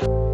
you